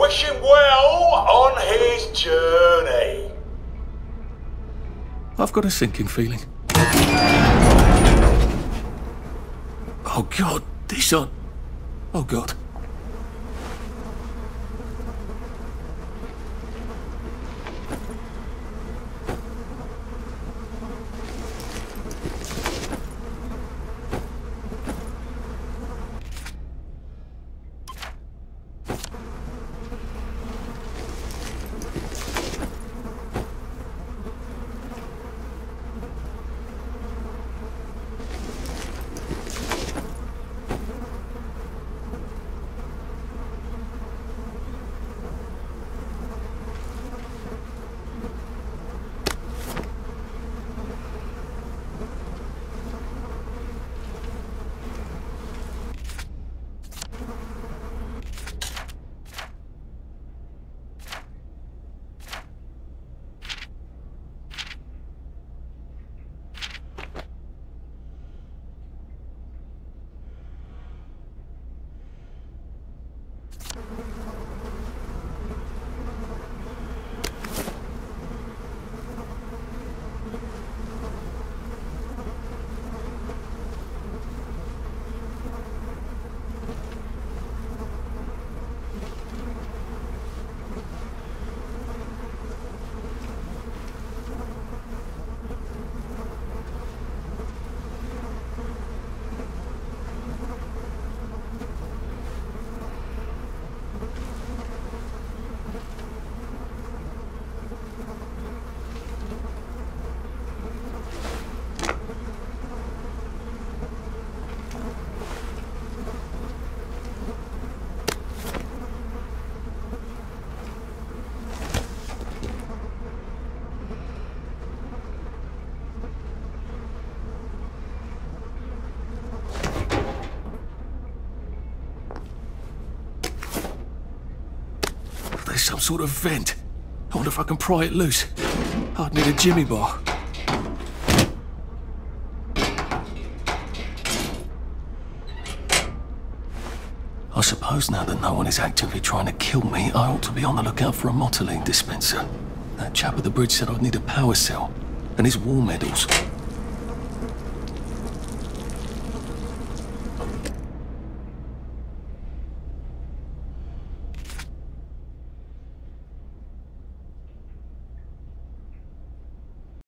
wish him well on his journey. I've got a sinking feeling. Oh god, these aren't. Oh god. There's some sort of vent. I wonder if I can pry it loose. I'd need a jimmy bar. I suppose now that no one is actively trying to kill me, I ought to be on the lookout for a motoline dispenser. That chap at the bridge said I'd need a power cell, and his war medals.